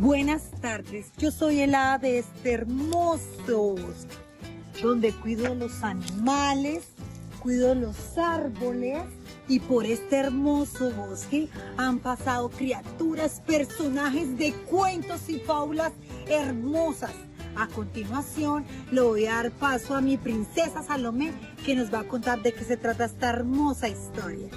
Buenas tardes, yo soy el ave de este hermoso donde cuido los animales, cuido los árboles y por este hermoso bosque han pasado criaturas, personajes de cuentos y fábulas hermosas. A continuación le voy a dar paso a mi princesa Salomé que nos va a contar de qué se trata esta hermosa historia.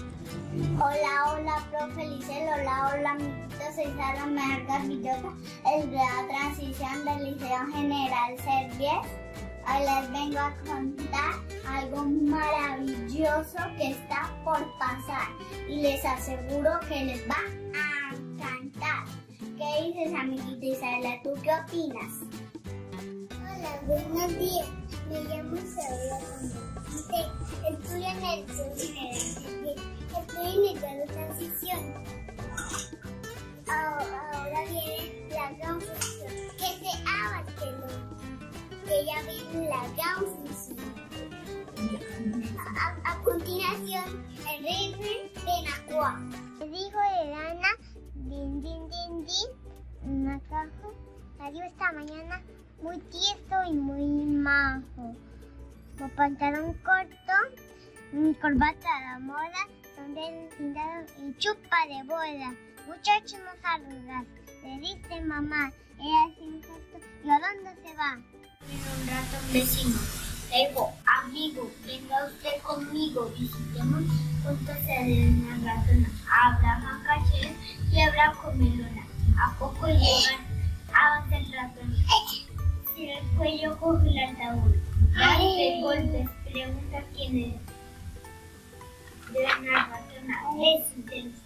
Hola, hola, profe Licel, hola, hola, amiguitos, soy Salomé Vargas Villosa, el grado transición del Liceo General Ser 10. Hoy les vengo a contar algo maravilloso que está por pasar y les aseguro que les va a encantar. ¿Qué dices, amiguita Isabela? ¿Tú qué opinas? Hola, buenos días. Me llamo Isabela Estoy en el Estoy el grado transición. Ahora viene la gran. Que se abarque que ya viene la gran. A, continuación, el rey de Nakua. El hijo de Dana, din, din, din, din, Nakajo, salió esta mañana muy tieso y muy majo. Con pantalón corto, corbata a la moda, y chupa de boda. Muchachos no saludas, le dice mamá, ella un gesto, ¿y a dónde se va? un rato vecino. Digo, amigo, venga usted conmigo, visitemos juntos a la ratona. Habrá caché y habrá comelona. A poco llegan, avanza el ratón. Si el cuello coge el ataúd. de golpes, pregunta quién es. De la ratona, es intenso.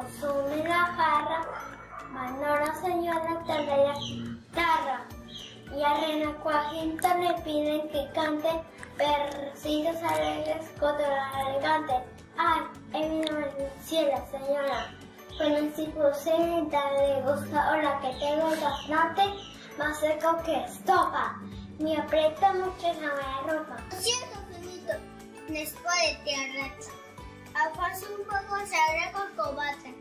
Consume la jarra, Manora señora de la guitarra. Y a Renacuajito le piden que cante persillos alegres, cotorras elegantes. Ay, he venido el cielo, señora. Con el circuncida le gusta ahora que tengo bastante más seco que estopa. Me aprieta mucho la ropa. Siento finito, después de tierra. Afuera un poco se abre con combate.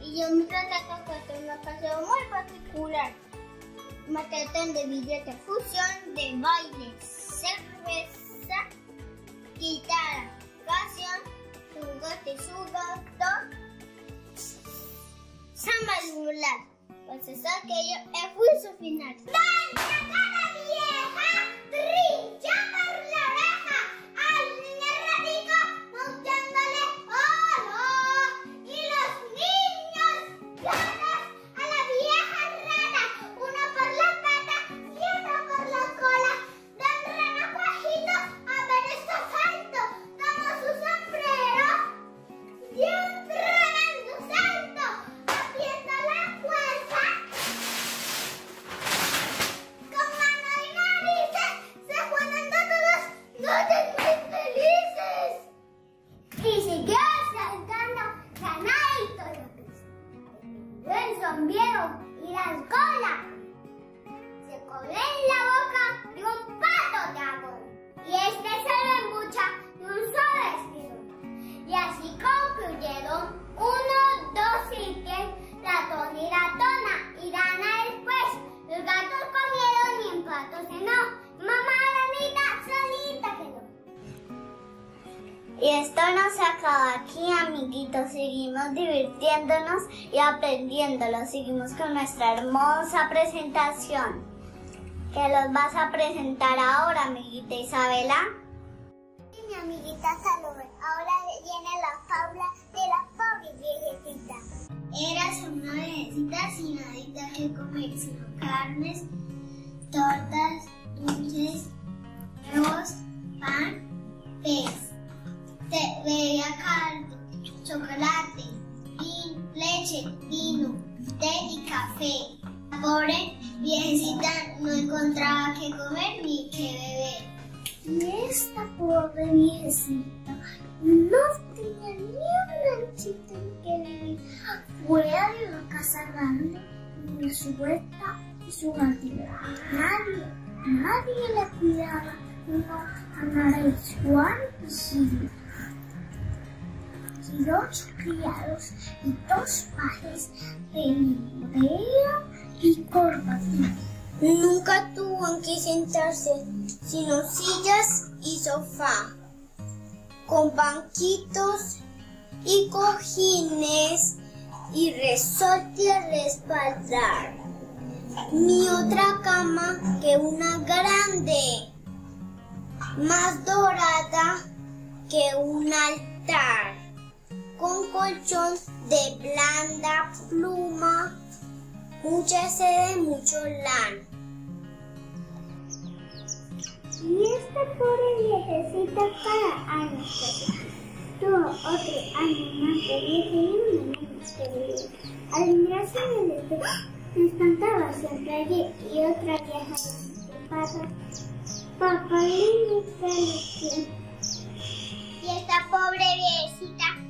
Y yo me trata con una ocasión muy particular. Me tratan de billete, fusión de baile, cerveza, guitarra, canción, juguete, su gato samba lunar. Pues es aquello es juicio final. ¡Danza amiguitos. Seguimos divirtiéndonos y aprendiéndolo. Seguimos con nuestra hermosa presentación. ¿Qué los vas a presentar ahora, amiguita Isabela? mi amiguita Salud. Ahora viene la fábula Érase una viejecita sin nada que comer, sino carnes, tortas, té y café. La pobre viejecita no encontraba qué comer ni qué beber. Y esta pobre viejecita no tenía ni un ranchito en que vivir fuera de la casa grande, ni su huerta y su jardín. Nadie, nadie la cuidaba, no a nada igual y. Dos criados y dos pajes de libreo y corbatín. Nunca tuvo en qué sentarse, sino sillas y sofá, con banquitos y cojines y resorte al respaldar. Ni otra cama que una grande, más dorada que un altar, con colchón de blanda pluma mucha sede, mucho lana. Y esta pobre viejecita para años tuvo otro año más de y un año que. Al mirarse en el espejo, me espantaba siempre allí y otra vieja de pasa. Papá, le Y esta pobre viejecita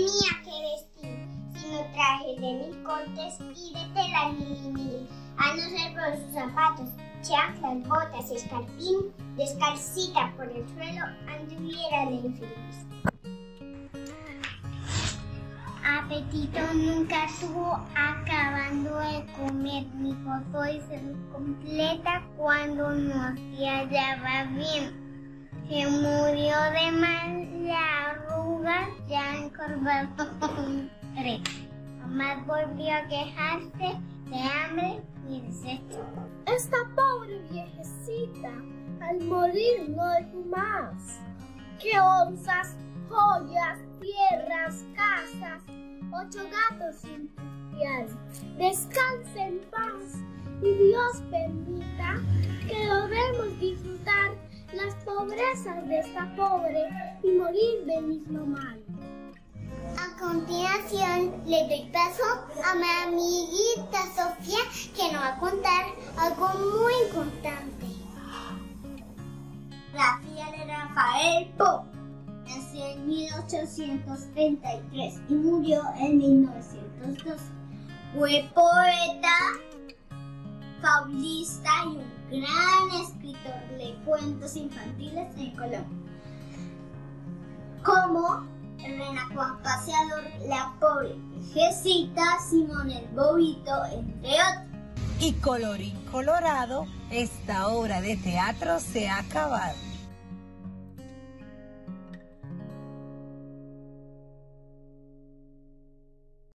tenía que vestir, sino traje de mil cortes y de tela mil, a no ser por sus zapatos, chanclas, botas y escarpín, descalcita por el suelo, anduviera de infeliz. Apetito nunca tuvo acabando de comer, ni foto y ser completa cuando no se hallaba bien. Tres. Jamás volvió a quejarse de hambre ni de sed. Esta pobre viejecita al morir no dejó más que onzas, joyas, tierras, casas, ocho gatos industrial. Descanse en paz y Dios permita que logremos disfrutar las pobrezas de esta pobre y morir del mismo mal. A continuación le doy paso a mi amiguita Sofía que nos va a contar algo muy importante. Rafael de Rafael Po nació en 1833 y murió en 1902. Fue poeta, fabulista y un gran escritor de cuentos infantiles en Colombia. Como Renacuán Paseador, La Pobre Viejecita, Simón el Bobito, entre otros. Y colorín colorado, esta obra de teatro se ha acabado.